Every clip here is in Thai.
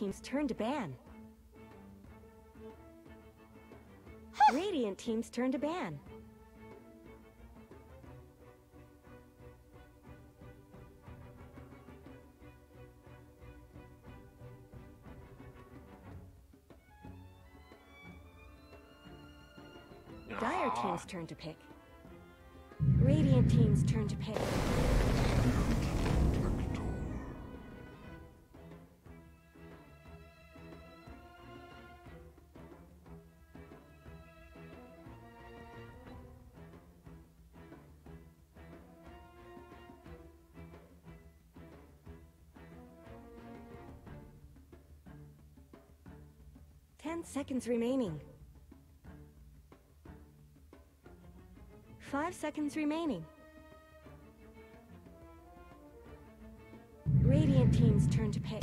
team's turn to ban. Radiant team's turn to ban. Dire ah. team's turn to pick. Radiant team's turn to pick. Seconds remaining. Five seconds remaining. Radiant team's turn to pick.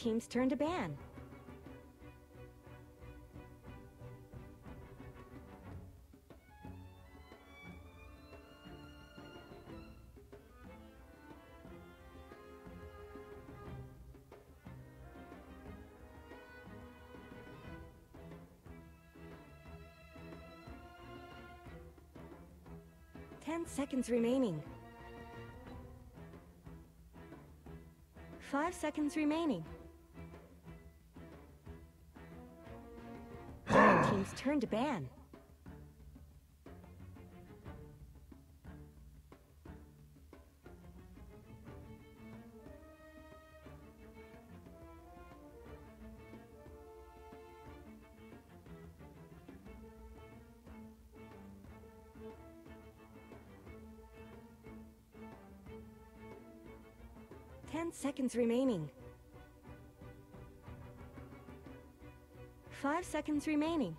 Team's turn to ban. Ten seconds remaining. Five seconds remaining. Dire team's turn to ban. Ten seconds remaining. Five seconds remaining.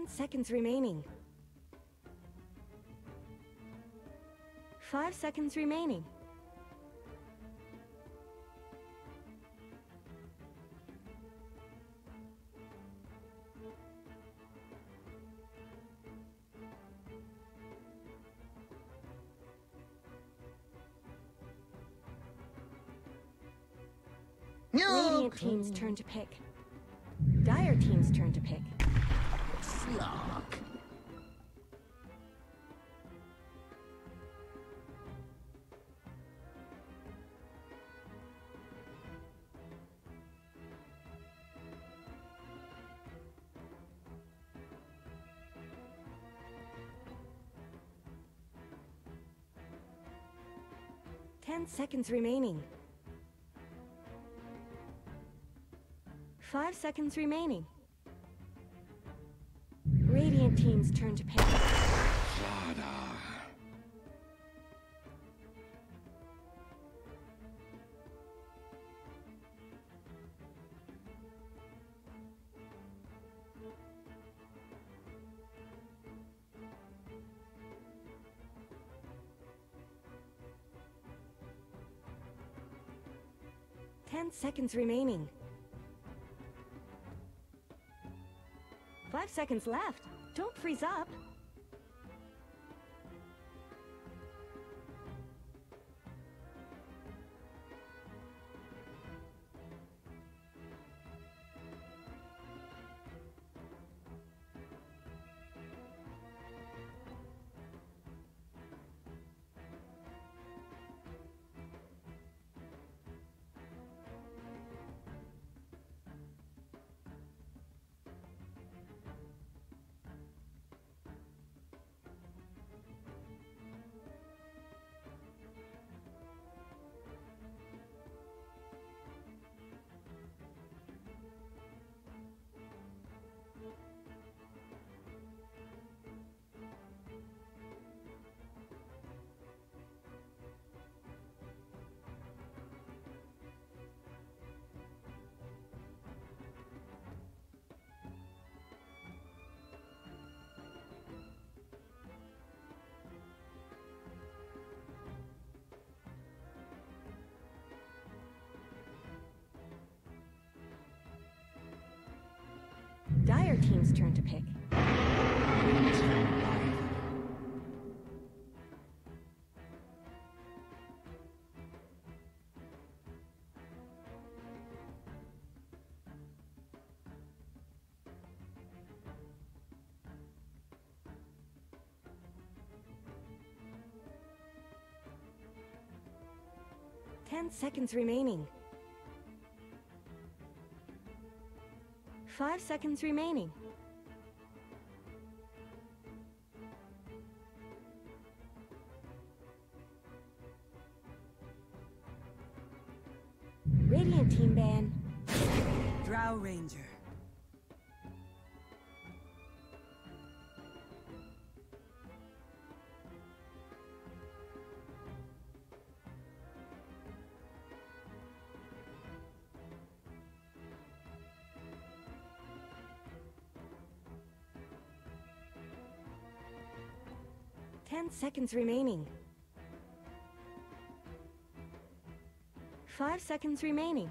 10 seconds remaining. 5 seconds remaining. No! Radiant team's turn to pick. Dire team's turn to pick. Flock. Ten seconds remaining. Five seconds remaining turn to Ten seconds remaining. Five seconds left. Don't freeze up. Team's turn to pick. Ten seconds remaining. Five seconds remaining. Radiant team ban. Drow Ranger. Ten seconds remaining. Five seconds remaining.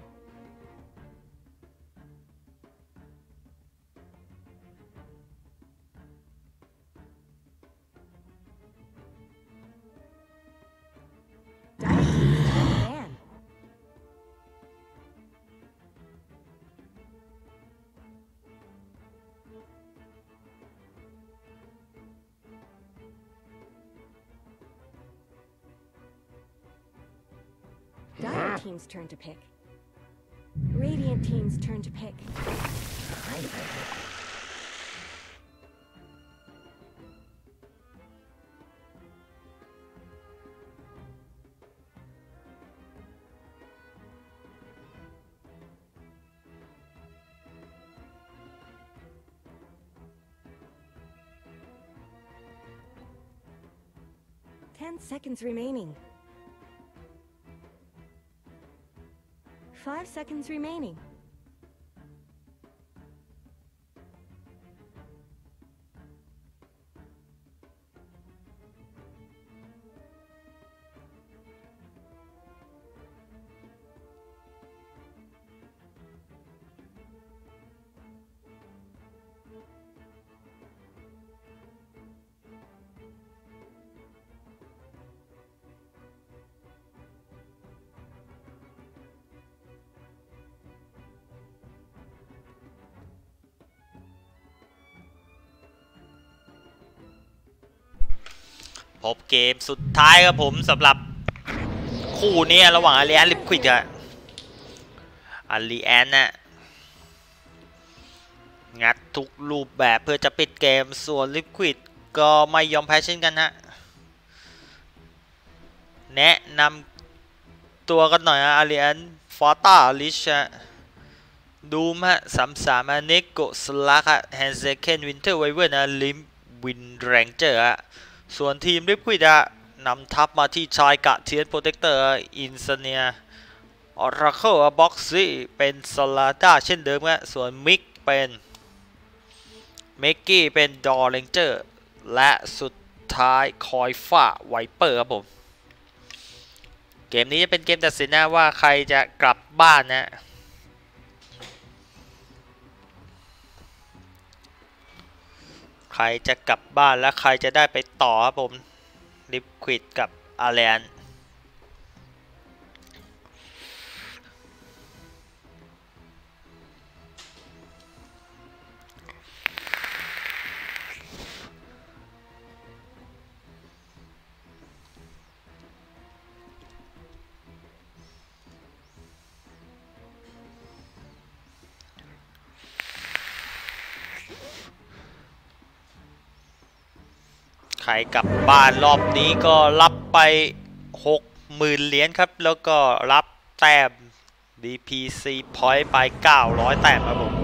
Team's turn to pick. Radiant team's turn to pick. Ten seconds remaining. Five seconds remaining.. เกมสุดท้ายครับผมสำหรับคู่เนี้ระหว่าง Alliance Liquid กับ Alliance นะงัดทุกรูปแบบเพื่อจะปิดเกมส่วน Liquid ก็ไม่ยอมแพ้เช่นกันฮะแนะนำตัวกันหน่อย Alliance Fata Lich Doom ฮะ 33 Niko Slark ฮะ Handsken Winter Wyvern นะ Limmp Windranger ฮะ ส่วนทีม Liquid อะนำทัพมาที่ Taiga Treant Protector iNSaNiA Oracle Boxi เป็น Slardar เช่นเดิมฮะส่วนมิกเป็น miCKe เป็น Drow Ranger และสุดท้าย qojqva Viper ครับผม เกมนี้จะเป็นเกมตัดสินนะว่าใครจะกลับบ้านนะ ครจะกลับบ้านและใครจะได้ไปต่อครับผมลิควิดกับอาร์แลน ครกลับบ้านรอบนี้ก็รับไป 60,000 เหรียญครับ แล้วก็รับแต้ม BPC Point ไป 900 แต้มครับผม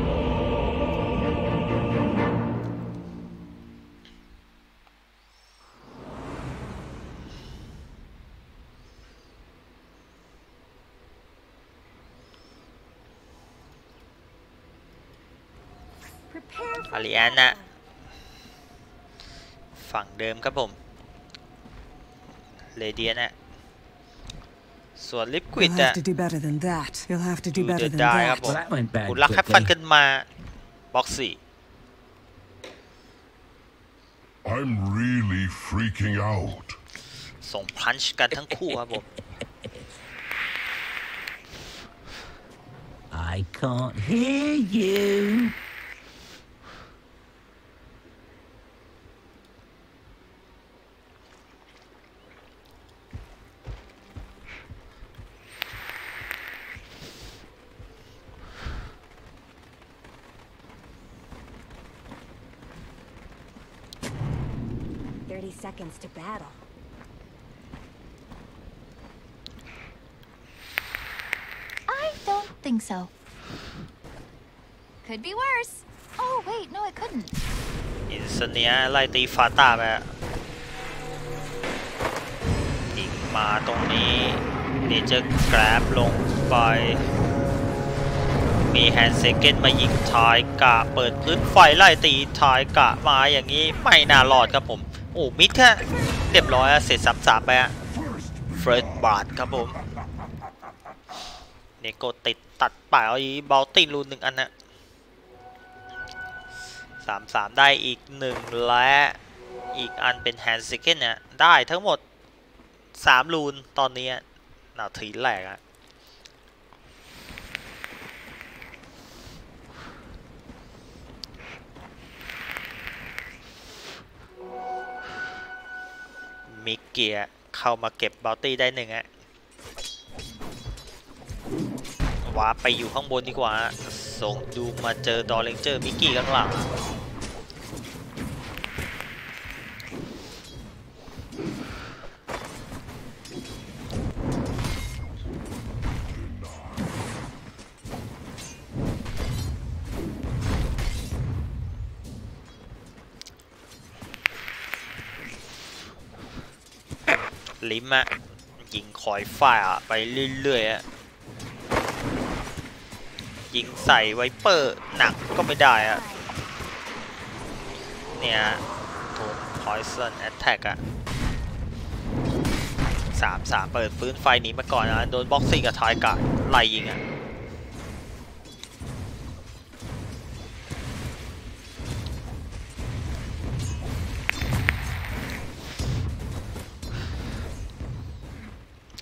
Prepare for อาริแอนนะ ฝั่งเดิมครับผมเรเดียนะส่วนลิปควิด You'll อะ have to do better than that. You'll have to do Do better the than die that. ครับผม Well, that went bad คุณรักแคปฟัน quickly. ขึ้นมาบ็อกซี่ I'm really freaking out. ส่งพันช์กันทั้งคู่ครับผม I can't hear you. Seconds to battle. I don't think so. Could be worse. Oh, wait, no, it couldn't. iNSaNiA ไล่ตี Fata ไปอะยิงมาตรงนี้นี่จะ grab ลงไป มี Handsken มายิง Taiga เปิดพื้นไฟไล่ตี Taiga มาอย่างนี้ ไม่น่ารอดครับผม โอ้ miCKe เรียบร้อยอะเสร็จ33ไปอะFirst Blood ครับผม Niko ติดตัดป่าย Bounty Rune หนึ่งอันนะ33ได้อีกหนึ่งและอีกอันเป็น Handsken เนี่ยได้ทั้งหมดสาม rune ตอนนี้นาทีแรกอะ miCKe เข้ามาเก็บ Bounty ได้หนึ่งอะวาไปอยู่ข้างบนดีกว่า ส่งดูมาเจอ Drow Ranger miCKe ข้างหลัง Limmp อะยิง qojqva ไปเรื่อยๆอะยิงใส่ Viper หนักก็ไม่ได้อะเนี่ยโดน Poison Attack อะ33เปิดฟื้นไฟหนีมาก่อนนะโดน Boxi กับ Taiga ไล่ยิงอะ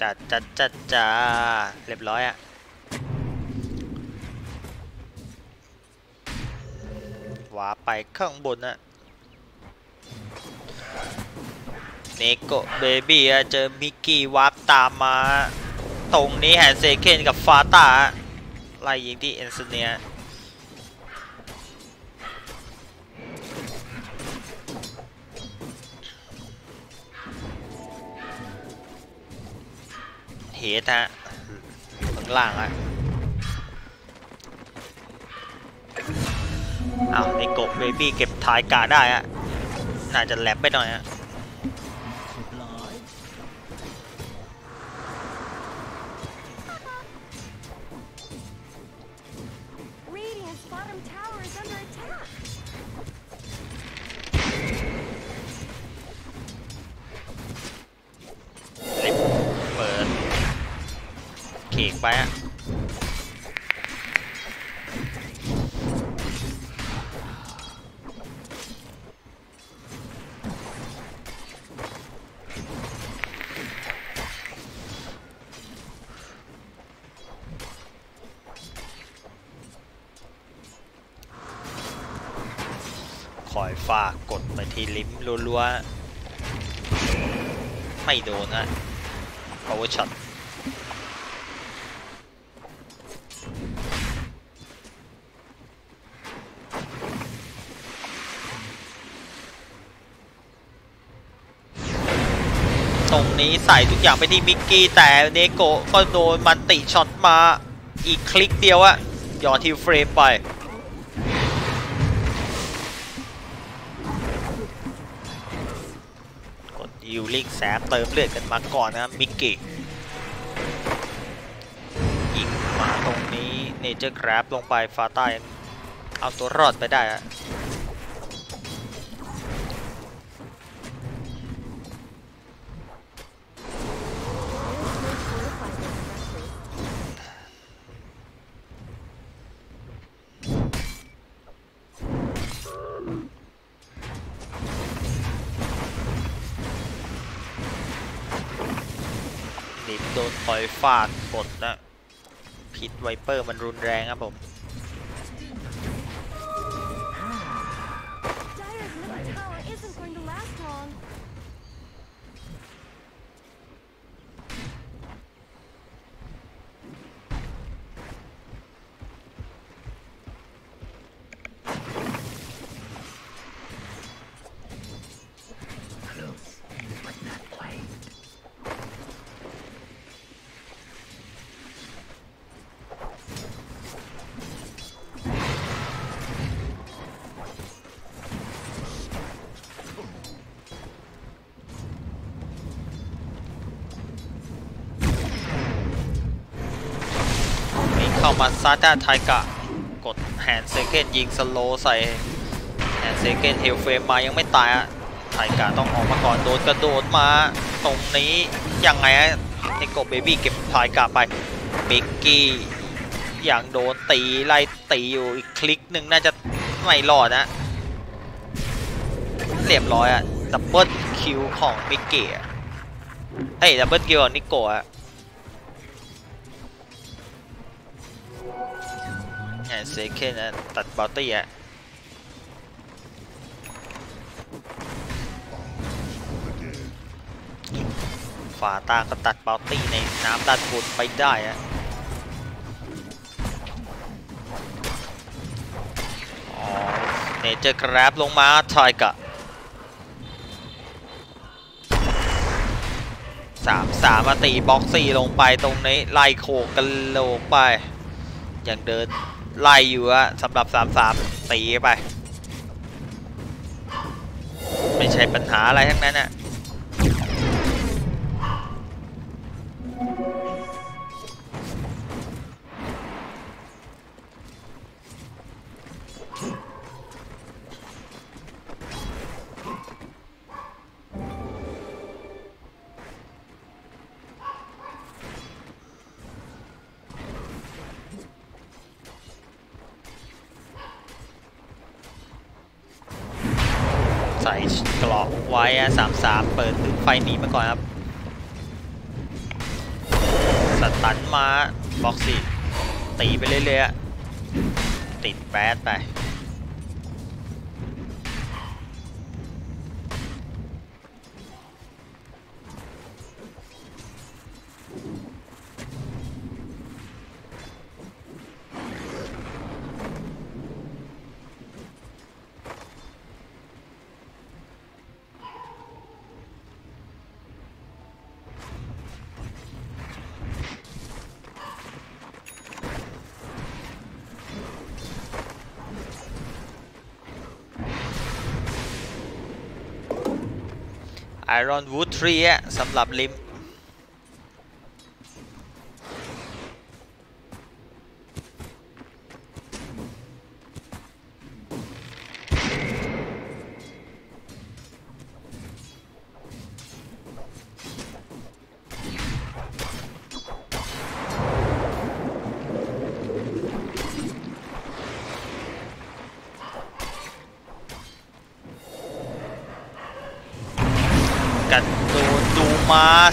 จัดจัดจัดจ้าเรียบร้อยอะวาไปข้างบนนะ Nikobaby อะเจอ miCKe warp ตามมา ตรงนี้ Handsken กับ Fata ไล่ยิงที่ iNSaNiA ฮดฮะอยู่ข้างล่างอะอ้าวในโกบเบบี้เก็บทายกาได้อะน่าจะแลบไปหน่อยอะ ที่ Limmp รัวๆ ไม่โดนฮะ power shot ตรงนี้ใส่ทุกอย่างไปที่ miCKe แต่ Niko ก็โดน Multishot มาอีกคลิกเดียวอะยอนที่เฟรมไป กด Healing Salve เติมเลือดกันมาก่อนนะครับ miCKe ยิงมาตรงนี้ Nature's Grasp ลงไป Fata ยังเอาตัวรอดไปได้ ฟาดกดนะพิษไวเปอร์มันรุนแรงครับผม เข้าด้าไทกะกดแฮนเซเกนยิงสโลใส่แฮนเซเกนเฮลเฟรมมายังไม่ตายอะไทกะต้องออกมาก่อนโดนกระโดดมาตรงนี้ยังไงฮะเนโกเบบี้เก็บไทกะไปมิกกี้อยังโดนตีไล่ตีอยู่อีกคลิกหนึ่งน่าจะไม่รอดนะเรียบร้อยอะดับเบิลคิวของมิกกี้อะเอ้ยดับเบิลคิวของนิโกะ อะแอนเซเคนนะตัดบอลตี้อะฝาตาก็ตัดบอลตี้ในน้ำด้านบนไปได้อะเนเจอร์กราฟลงมาทอยกะสามสามมาตีบล็อกซี่ลงไปตรงนี้ไล่โขกกันลงไป อยังเดิน ไล่อยู่อะสำหรับสามสามตีไป ไม่ใช่ปัญหาอะไรทั้งนั้นอะ กรอบไว้อะ3-3เปิดถึงไฟหนีมาก่อนครับ สตันมาบ็อกซี่ตีไปเรื่อยๆติดแบดไป รอนวูดทรีอะสำหรับลิม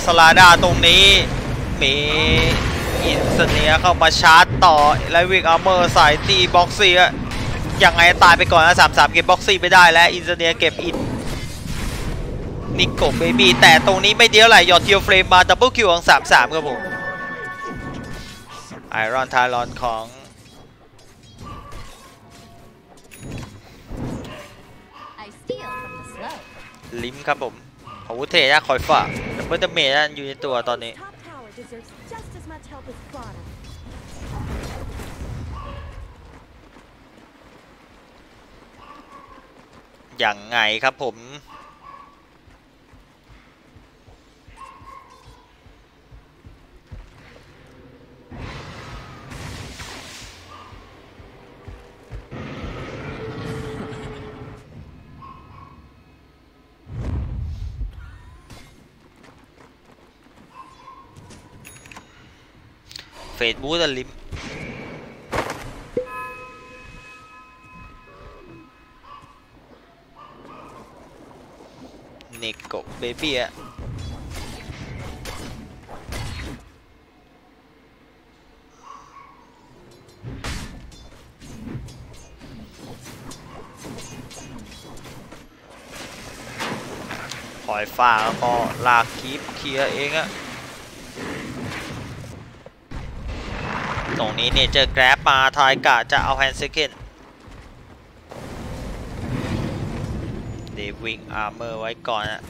สลาดาตรงนี้ มีอินเสเนียเข้ามาชาร์จต่อแล้ววิกอาร์เมอร์ใส่ตีบ็อกซี่อะยังไงตายไปก่อนนะสามสามเก็บบ็อกซี่ไม่ได้แล้วอินเสเนียเก็บอินนิโกเบบี้แต่ตรงนี้ไม่เดียวไหลหยอดเทียวเฟรมมาดับเบิลคิวของสามสามครับผมไอรอนทารอนของ I steal from the slow. ลิมครับผม อาวุธเทย่าคอยฝ่าเพื่อนเมย์อยู่ในตัวตอนนี้อย่างไงครับผม เฟซบุ๊กลิมเนโกเบบี้อะคอยฟ้าก็ลากคีปเคลียร์เองอะ ตรงนี้เนี่ยเจอแกร็บมาทายกะจะเอาแฮนด์เซคินเดวิงอาร์เมอร์ไว้ก่อนอะ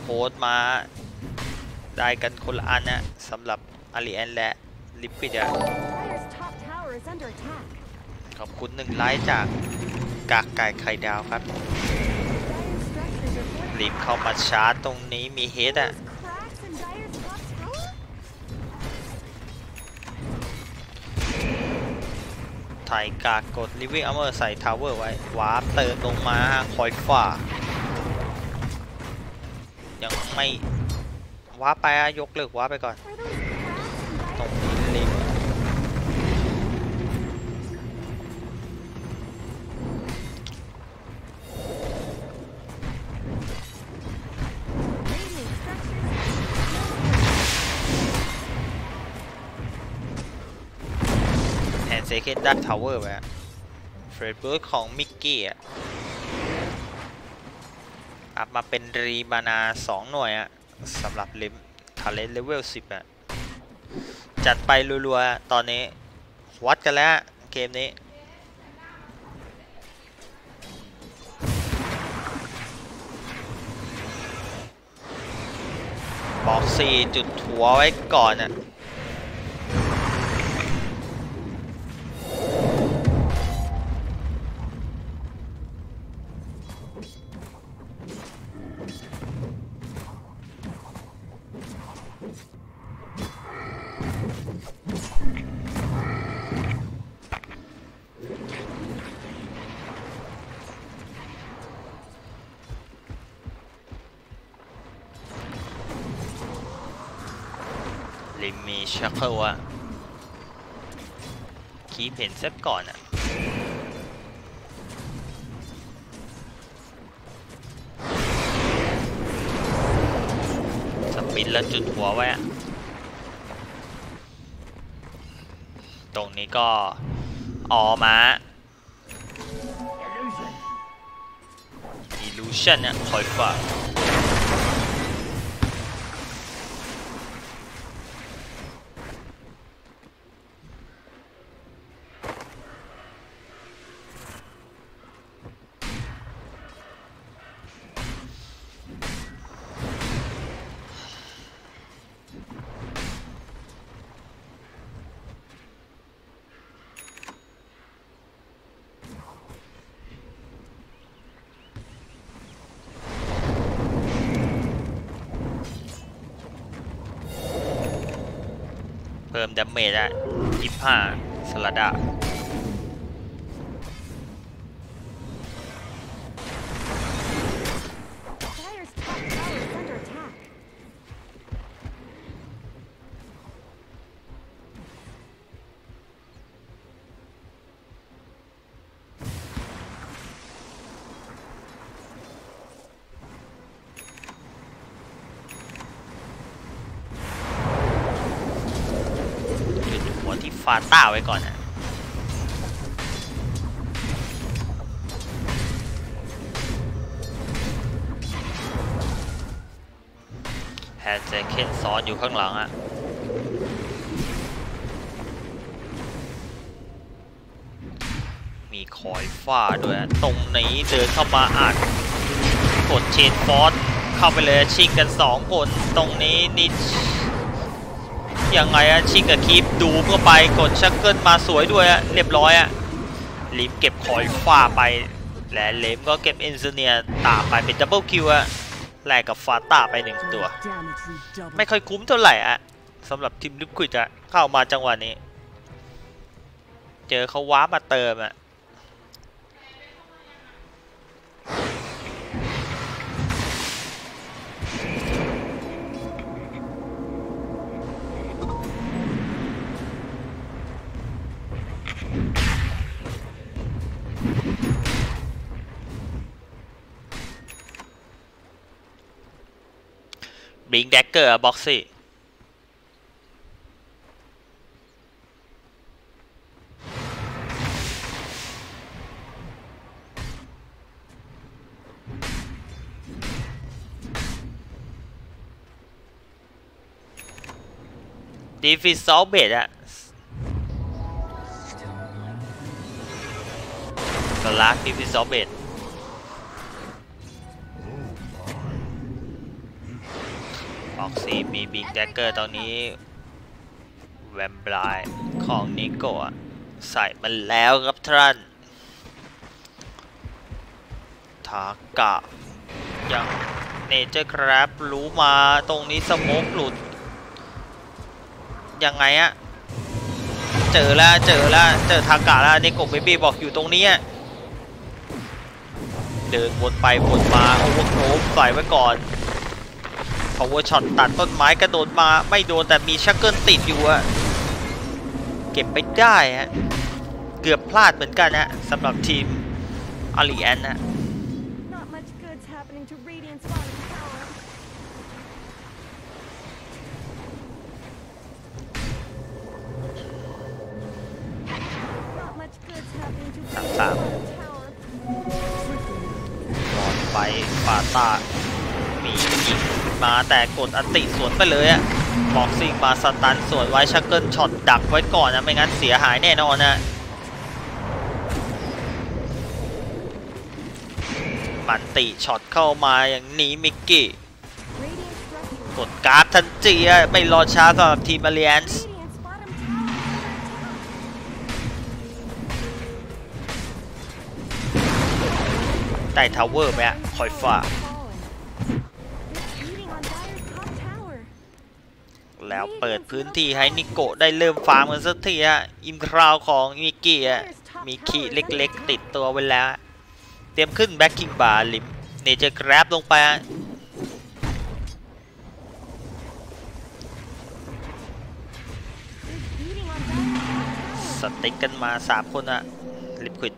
โพสต์มาได้กันคนละอันนะสำหรับ Alliance และ Liquid อะ Dire's top tower is under attack. ขอบคุณหนึ่งไลค์จากกากไก่ไข่ดาวครับ Dire's structures are fortified. รีบเข้ามาชาร์จตรงนี้มี haste อะ Cracks in Dire's top tower? Taiga กด Living Armor ใส่ tower ไว้วาร์ปเติมลงมาคอยฝ่า ยังไม่ว้าไปอะยกเลิกว้าไปก่อนตรงนี้ลิฟต์ radiant structures? แทนเซเคนดักทาวเวอร์ไปอะเฟรดเบิร์กของมิกกี้อะ อัพมาเป็นรีมานา2หน่วยอะสำหรับลิมทาเลนเลเวล10อะจัดไปรัวๆ ตอนนี้ วัดกันแล้วเกมนี้ บอกสี่จุดหัวไว้ก่อนอะ ซฟก่อนอะสปินแล้วจุดหัวไว้อะตรงนี้ก็ออมา illusion เนี่ยคอยฝาก ดาเมจอะยี่ห้าสลัดอาต้าไว้ก่อนอะแฮนเซเคนซ้อนอยู่ข้างหลังอะมีคอยฟ้าด้วย ตรงนี้เดินเข้ามาอัดกดเชนฟอสเข้าไปเลยชิงกันสองคน ตรงนี้นิด ยังไงอะชิงกับคีปดูเข้าไปกดชักเกิลมาสวยด้วยอะเรียบร้อยอะลิมเก็บคอยฟ้าไป และเลมก็เก็บเอนจิเนียร์ตามไปเป็นดับเบิลคิวอะแลกกับฟาต้าไปหนึ่งตัว ไม่ค่อยคุ้มเท่าไหร่อะสำหรับทีมลิฟควิดอะเข้ามาจังหวะนี้ เจอเขาว้ามาเติมอะ Blink Dagger Boxi Diffusal Blade อะสลัก Diffusal Blade ออกซีมีบิ๊กแดกเกอร์ตอนนี้แวมบลายของนิโกะใส่มันแล้วครับท่านทากะยังเนเจอร์ครับรู้มาตรงนี้สโมกหลุด ยังไงอะเจอแล้วเจอแล้วเจอทากะแล้วนี่กบเบบี้บอกอยู่ตรงนี้เดินวนไปวนมา Overgrowth ใส่ไว้ก่อน power shot ตัดต้นไม้กระโดดมาไม่โดนแต่มี shackle ติดอยู่อะเก็บไปได้ฮะ เกือบพลาดเหมือนกันนะสำหรับทีม Alliance นะ แต่กดอันติสวนไปเลยอะบอกซิงมาสตันสวนไว้ชักเกิลช็อตดักไว้ก่อนนะไม่งั้นเสียหายแน่นอนนะมันติช็อตเข้ามาอย่างนี้มิกกี้กดการ์ดทันจีอะไม่รอช้าสำหรับทีมอเลียนส์ได้ทาวเวอร์ไหมอะคอยฟ้า แล้วเปิดพื้นที่ให้นิโกะได้เริ่มฟาร์มกันสักทีฮะอิมคราวของมิกกี้อะมีขีเล็กๆ ติดตัวไว้แล้ว เตรียมขึ้นแบ็คกิ้งบาร์ลิมเนเจอร์แกรบลงไปฮะสติ๊กกันมา 3 คนอะลิควิด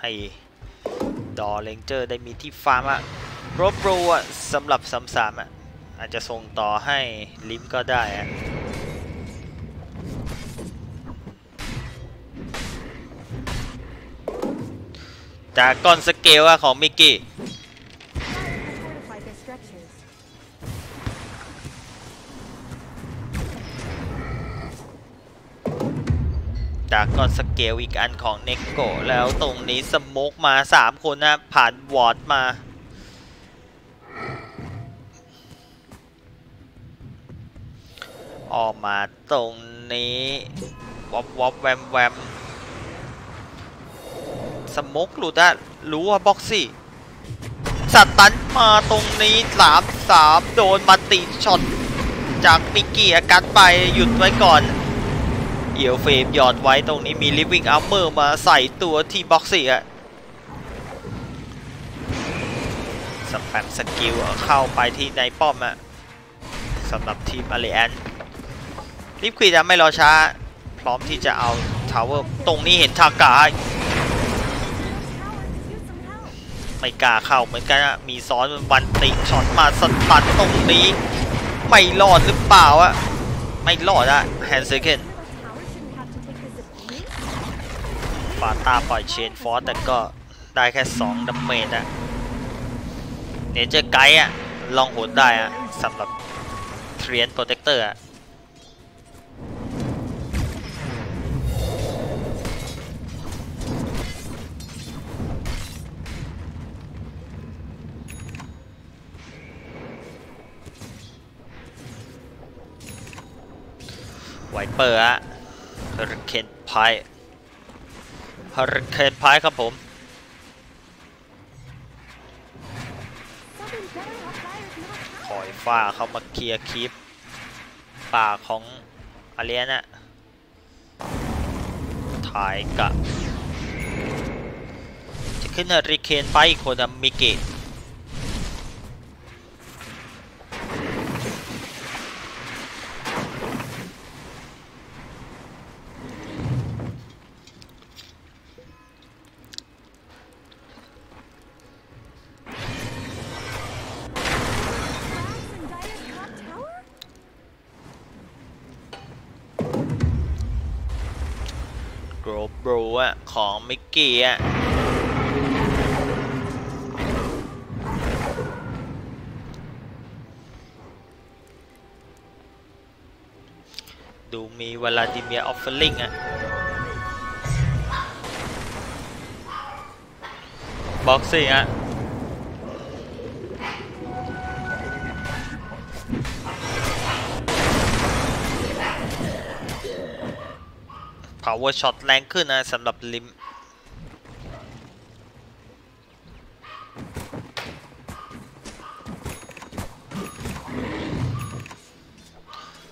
ให้ดอเลงเจอร์ได้มีที่ฟาร์มอะโรบโรอะสำหรับสามสามอะ อาจจะส่งต่อให้ลิมก็ได้อะจากก้อนสเกลอะของมิกกี้จากก้อนสเกลอีกอันของเนโกแล้วตรงนี้สโมกมา 3 คนนะผ่านวอร์ดมา ออกมาตรงนี้วอบวอบแวมแวมสโมกหลุดอะรู้ว่าบ็อกซี่สตันมาตรงนี้สามสามโดนมาติช็อตจากมิกกี้อากัดไปหยุดไว้ก่อนเอียวเฟรมหยอดไว้ตรงนี้มีลิฟวิ่งอัลเมอร์มาใส่ตัวที่บ็อกซี่อะสแปมสกิลเข้าไปที่ในป้อมอะสำหรับทีมอารีแอน ลิฟควีดไม่รอช้า พร้อมที่จะเอาทาวเวอร์ตรงนี้เห็นทากาไม่กล้าเข้าเหมือนกันมีซ้อนวันติช็อตมาสตันตรงนี้ ไม่รอดหรือเปล่าอะไม่รอดอะแฮนเซเกนฟาตาปล่อยเชนฟอสแต่ก็ได้แค่2ดัมเมจอะเนเจอร์ไกด์อะลองโหดได้อะสำหรับเทรียนโปรเทคเตอร์อะ ไวเปอร์อะฮอริเคนไพฮาริเคนพายครับผมคอยฟ้าเข้ามาเคลียร์คลิปป่าของอาเลียนอะถ่ายกับจะขึ้นฮาริเคนไปอีกคนอะมิกิโกร บรูอะของมิกกี้อะดูมีวลาดิเมียออฟเฟลิงอะบ็อกซิ่งอะ พาวเวอร์ช็อตแรงขึ้นนะสำหรับลิม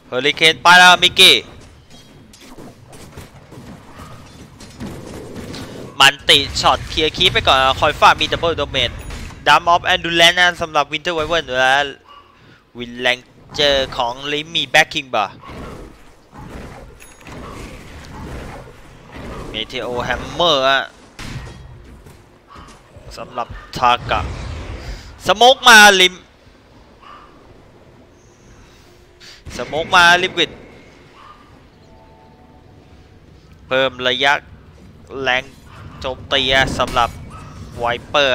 เฮอริเคนไปแล้วมิกกี้ มันติช็อตเคลียร์คีปไปก่อนคอยฟ้ามีดับเบิลโดเมนดัมออฟแอนดูแลนนะสำหรับวินเทอร์ไวเวิร์และวินแลงเจอของลิมมีแบ็กกิ้งบ่ Meteor Hammer อะสำหรับ Taiga smoke มา Limmp smoke มา Liquid เพิ่มระยะแรงโจมตีสำหรับ Viper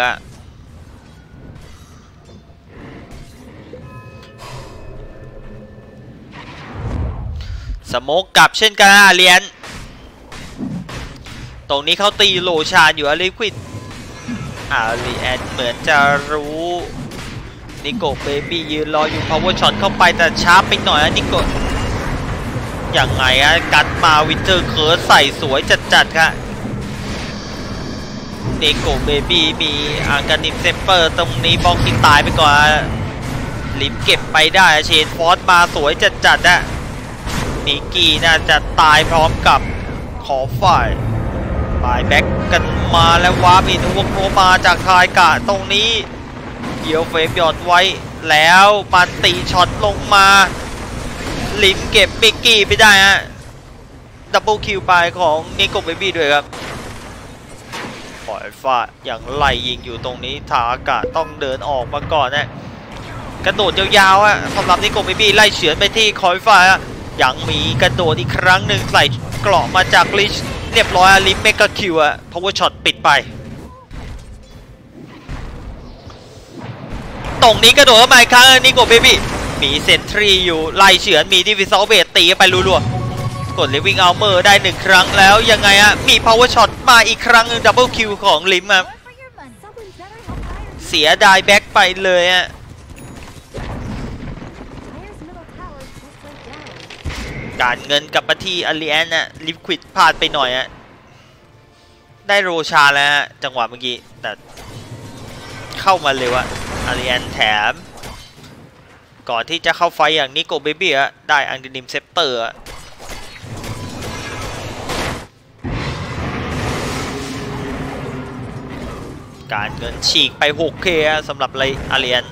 สโมกกลับเช่นกันอะเลียน ตรงนี้เขาตีโลชานอยู่อะลิควิดอารีแอนเหมือนจะรู้นิโกเบบี้ยืนรออยู่ power shot เข้าไปแต่ช้าไปหน่อยอะนิโกอยังไงอะกัดมาวินเทอร์เคิร์สใส่สวยจัดๆค่ะนิโกเบบี้มีอังกานิมเซมเปอร์ตรงนี้บล็อกกิ้งตายไปก่อนลิมเก็บไปได้เชนฟอสมาสวยจัดๆอะมิกกี้น่าจะตายพร้อมกับขอฝ่าย บายแบ็กกันมาแล้ววาร์ปอินทวงโนมาจากทายกะตรงนี้เดี๋ยวเฟรมหยอดไว้แล้วมันตีช็อตลงมาลิมเก็บมิกกี้ไปได้ฮะดับเบิลคิวไปของนิโกเบบี้ด้วยครับปล่อยฟาอย่างไล่ยิงอยู่ตรงนี้ทาอากาศต้องเดินออกมาก่อนนะกระโดดยาวๆอะสำหรับนิโกเบบี้ไล่เฉือนไปที่คอยฟ้าอะ ยังมีกระโดดอีกครั้งหนึ่งใส่เกราะมาจากลิชเรียบร้อยอะลิมเมกะคิวอะพาวเวอร์ช็อตปิดไป ตรงนี้กระโดดเข้ามาอีกครั้งนิโกเบบี้มีเซนทรีอยู่ไล่เฉือนมีดิวิซอลเบตตีไปรัวๆกดลิวิ่งเอาเมอร์ได้หนึ่งครั้งแล้วยังไงอะมีพาวเวอร์ช็อตมาอีกครั้งหนึ่งดับเบิลคิวของลิมอะ More for your money. Someone better help Iron. เสียดายแบ็กไปเลยอะ การเงินกลับมาที่ Alliance อะ Liquid พลาดไปหน่อยอะได้ Rosha แล้วฮะจังหวะเมื่อกี้แต่เข้ามาเร็วะ Alliance แถม ก่อนที่จะเข้า fight อย่าง Nikobaby อะได้ Aghanim's Scepter การเงินฉีกไป 6K อะสำหรับ Alliance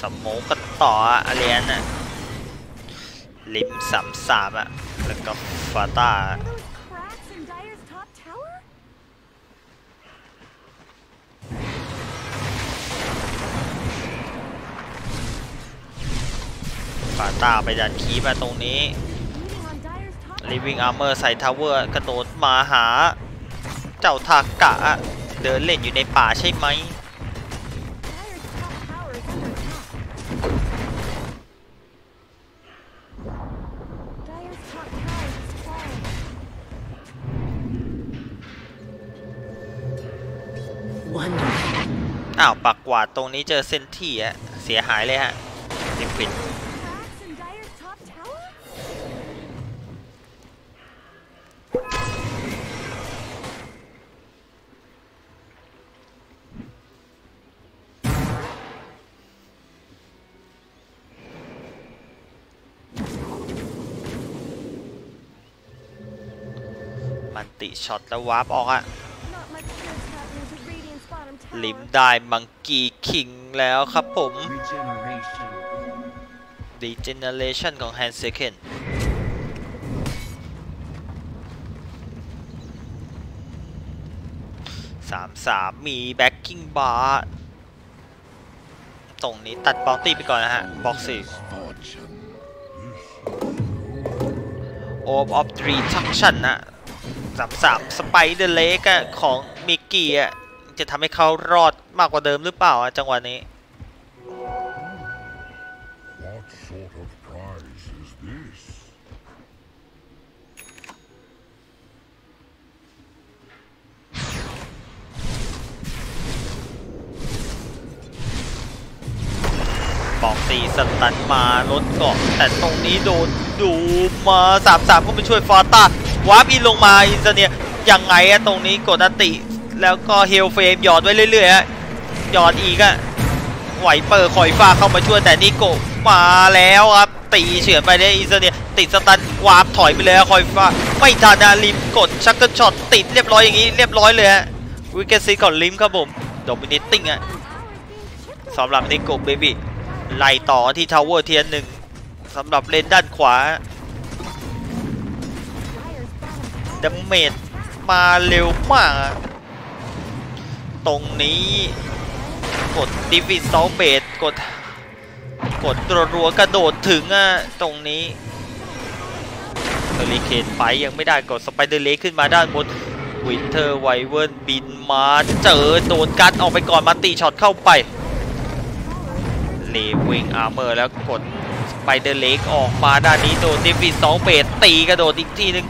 smoke กันต่ออะ Alliance อะ Limmp สามสามอะแล้วก็ Fata Fata ไปดันคีมาตรงนี้ Living Armor ใส่ tower กระโดดมาหา เจ้า Taiga เดินเล่นอยู่ในป่าใช่ไหมาดตรงนี้เจอเซนที่อะเสียหายเลยฮะลิมฟินมันติช็อตแล้ววาร์ปออกอะ ลิมได้มังกีคิงแล้วครับผม Regeneration. Degeneration ของ Hand Second สามสามมี backing bar ตรงนี้ตัดบอลตีไปก่อนนะฮะบ็อกซี่ Fortune. Orb of Retraction นะสามสามสไปเดอร์เลกของมิกกี้อะ จะทำให้เขารอดมากกว่าเดิมหรือเปล่าอะจังหวะนี้ What sort of prize is this? ปองตีสตันมาลดเกาะแต่ตรงนี้โดนดูมาสามสามก็ไปช่วยฟาต้าวาร์ปอินลงมาอินเตอร์เนียยังไงอะตรงนี้กดอันติ แล้วก็เฮลเฟมหยอดไว้เรื่อยๆฮะหยอดอีกอะไหวเปอร์คอยฟ้าเข้ามาช่วยแต่นิโกมาแล้วครับตีเฉือนไปได้อินเตอร์เนียติดสตันวาร์ปถอยไปเลยฮะคอยฟ้าไม่ทันนะลิมกดชักเกิลช็อตติดเรียบร้อยอย่างนี้เรียบร้อยเลยฮะวิกเกซีก่อนลิมครับผมโดมินตติ้งอะสำหรับนิโกเบบี้ไล่ต่อที่ทาวเวอร์เทียนหนึ่งสำหรับเลนด้านขวาเดาเมจมาเร็วมาก ตรงนี้ กดดิฟิซอลเบดกด กดรัวๆกระโดดถึงอะตรงนี้เฮลิเคนไปยังไม่ได้กดสไปเดอร์เลขึ้นมาด้านบนWinter Wyvern บินมาเจอโดนกัดออกไปก่อนมาตีช็อตเข้าไป Living Armor แล้วกด Spider Legs ออกมาด้านนี้โดนดิฟิสองเบสตีกระโดดอีกทีนึง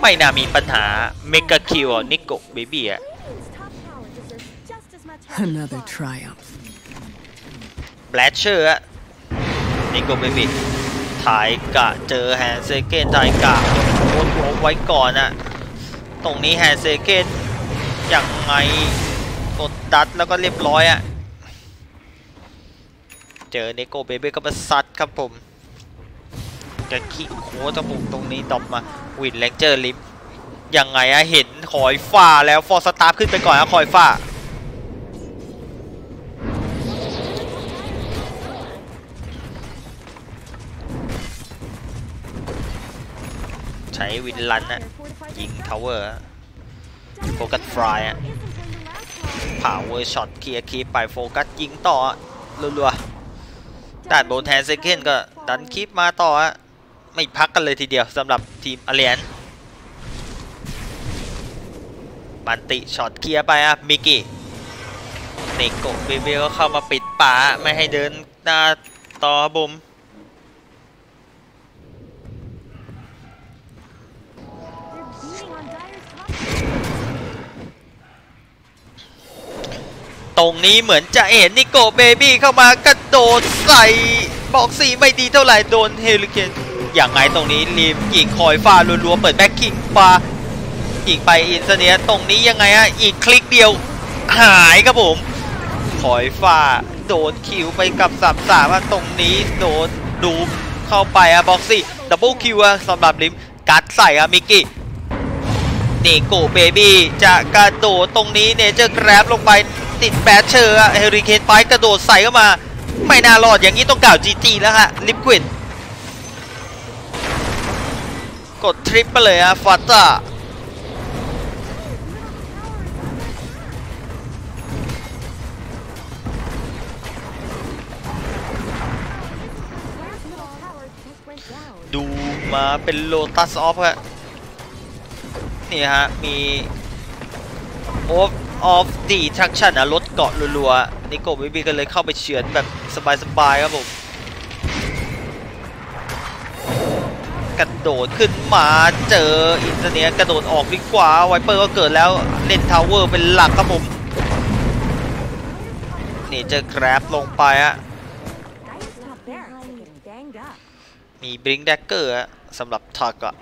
ไม่น่ามีปัญหา mega kill นิโกเบบี้อะ Another triumph. Basher อะนิโกเบบี้ถ่ายกะเจอแฮนเซเกนถ่ายกะโดนหัวไว้ก่อนอะตรงนี้แฮนเซเกนยังไงกดดัดแล้วก็เรียบร้อยอะเจอเนโกเบบี้ก็มาซัดครับผมจะขี้โค้ดผมตรงนี้ดรอปมาวินแลงเจอร์ลิฟยังไงอะเห็นคอยฟ้าแล้วฟอร์สตาร์ขึ้นไปก่อนอะคอยฟ้า ใช้วินลันนะยิง tower Focus Fire อะ Powershot clear creep ไปโฟกัสยิงต่อรัวๆด้านบนแทนเซคเคนก็ดัน creep มาต่ออะไม่พักกันเลยทีเดียวสำหรับทีม Alliance Multishot clear ไปอะมิกกี้เนโกะเบเบก็เข้ามาปิดป่าไม่ให้เดินหน้าต่อบุม ตรงนี้เหมือนจะเห็นนิโกเบบี้เข้ามากระโดดใส่บอกสีไม่ดีเท่าไหร่โดนเฮลิเคนอย่างไงตรงนี้รีมยิงคอยฟารัวๆเปิดแบ็คคิงฟ้ายิงไปอินเสเนียตรงนี้ยังไงอะอีกคลิกเดียวหายครับผมคอยฟาโดนคิวไปกับสามสามตรงนี้โดนดูเข้าไปอะบ็อกซี่ดับเบิลคิวอะสำหรับลิมกัดใส่อะมิกกี้นี่โกเบบี้จะกระโดดตรงนี้เนเจอร์แกร็บลงไป ติดแบชเชอร์เฮริเคนไปกระโดดใส่เข้ามา ไม่น่ารอดอย่างนี้ต้องกล่าวจีจีแล้วฮะลิปควิดกดทริปไปเลยฮะฟาต้าดูมาเป็นโลตัสออฟฮะนี่ฮะ มี โอ ฟออฟดีทักชั่นอะลดเกาะรัวๆนิโกบิบีก็เลยเข้าไปเฉือนแบบสบายๆครับผมกระโดดขึ้นมาเจออินเตอร์เนียกระโดดออกดีกว่าไวเปอร์ก็เกิดแล้วเล่นทาวเวอร์เป็นหลักครับผมนี่เจอแกร็บลงไปอะมีบริงแดกเกอร์สำหรับทักอะ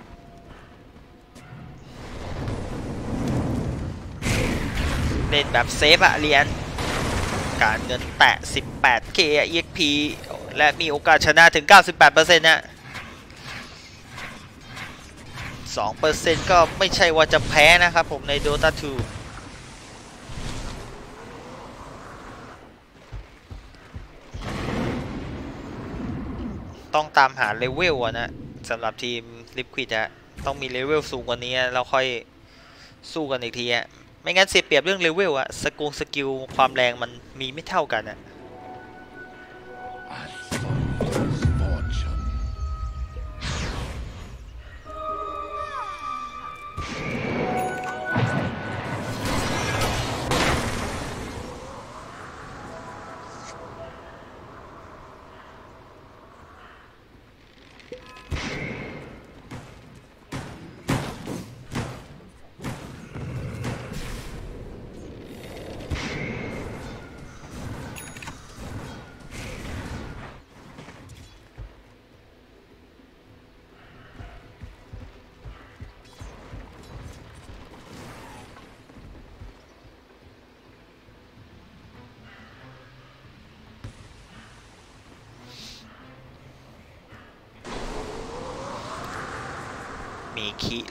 เล่นแบบเซฟอะเรียน การเงินแตะ 18k EXP และมีโอกาสชนะถึง 98%นะ2%ก็ไม่ใช่ว่าจะแพ้นะครับผมใน Dota 2ต้องตามหาเลเวลอะนะสำหรับทีม Liquid อะต้องมีเลเวลสูงกว่านี้อะแล้วค่อยสู้กันอีกทีอะ ไม่งั้นเสียเปรียบเรื่องเลเวลอะสกู skill ความแรงมันมีไม่เท่ากันอะ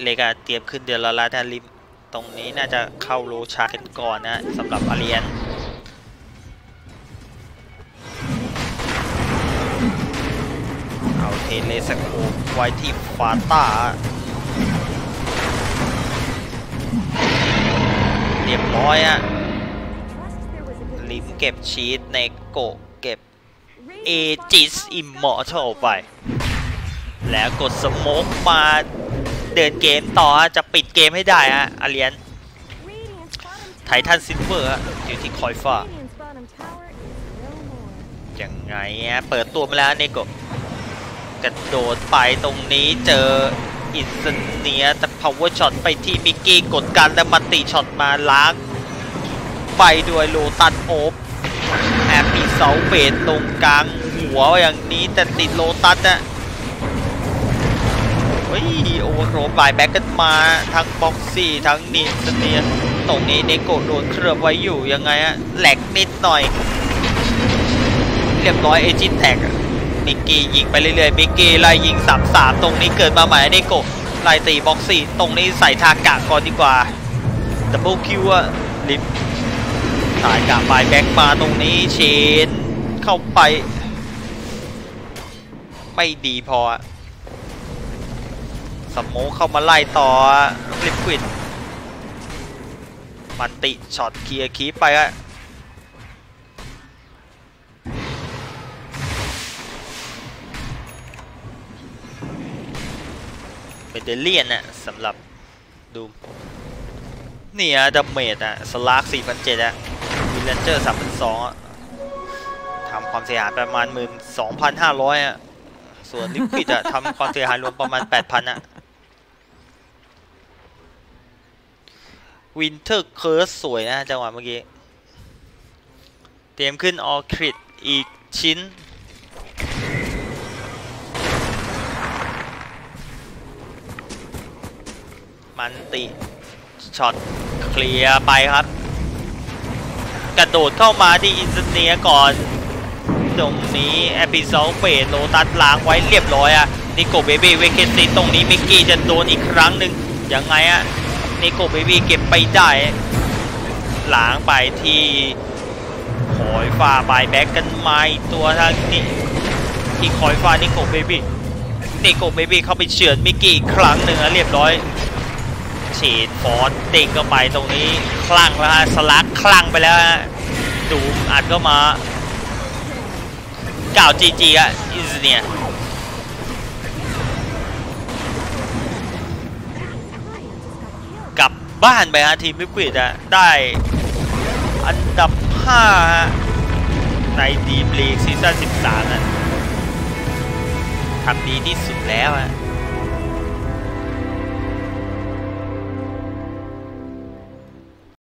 เลกาเตรียมขึ้นเดือนละละนะริมตรงนี้น่าจะเข้าโลชากันก่อนนะสำหรับอาเรียนเอาเทเลสโคปไว้ที่ฟาต้าเรียบร้อยอะลิมเก็บชีตในโกเก็บเอจิสอิมมอร์ทัลไป แล้วกด smoke มา เดินเกมต่อจะปิดเกมให้ได้ฮะ Alliance Titan Sliver อยู่ที่คอยฟ้ายังไงอะเปิดตัวมาแล้วเนโกกระโดดไปตรงนี้เจออินเสเนียแต่ Powershot ไปที่มิกกี้กดกันแล้ว Multishot มาล้างไปด้วย Lotus Orb แอบมีเสาเบสตรงกลางหัวอย่างนี้แต่ติดโลตัสอะ ฮ้ยโอเวอร์โรบายแบ็กกันมาทั้งบ็อกซี่ทั้งนินสเนียตรงนี้เนโกะโดนเคลือบไว้อยู่ยังไงอะแหลกนิดหน่อย เรียบร้อยเอจินแท็กมิกกี้ยิงไปเรื่อยๆมิกกี้ไล่ยิง3-3ตรงนี้เกิดมาใหม่เนโกะไล่ตีบ็อกซี่ตรงนี้ใส่ทากะก่อนดีกว่าดับเบิลคิวอะลิฟสายกะบายแบ็กมาตรงนี้เชนเข้าไป ไม่ดีพอ อะสโมคเข้ามาไล่ต่อลิควิดมันติช็อตเคลียร์คีไปอะเป็นเดเลียนน่ะสำหรับดูเนี่ย damage อะ Slark 4,700อะ Windranger 3,200อะทำความเสียหายประมาณ 12,500อะส่วน Liquid อะทำความเสียหายรวมประมาณ 8,000อะ Winter's Curse สวยนะจังหวะเมื่อกี้ เตรียมขึ้นออคริดอีกชิ้น มันติช็อตเคลียร์ไปครับ กระโดดเข้ามาที่อินสเนียก่อน ตรงนี้แอปิโซเฟดโลตัสล้างไว้เรียบร้อยอะนิโกเบบีเวเคซีตรงนี้มิกกี้จะโดนอีกครั้งหนึ่งยังไงอะ นิโกเบบี้เก็บไปได้หลางไปที่คอยฟ้าบายแบ็กกันมาอีกตัวทางนี้ที่คอยฟ้านิโกเบบี้นิโกเบบี้เข้าไปเฉือนมิกกี้อีกครั้งหนึ่งอะเรียบร้อยเฉดฟอสเด้งเข้าไปตรงนี้คลั่งแล้วฮะสลักคลั่งไปแล้วฮะดูอัดเข้ามาเก่าจีจีอะอินเนียกลั บ้านไปฮะทีมลิควิดอะได้อันดับ5ฮะในดีมลีกซีซั่น13อะทำดีที่สุดแล้วอะ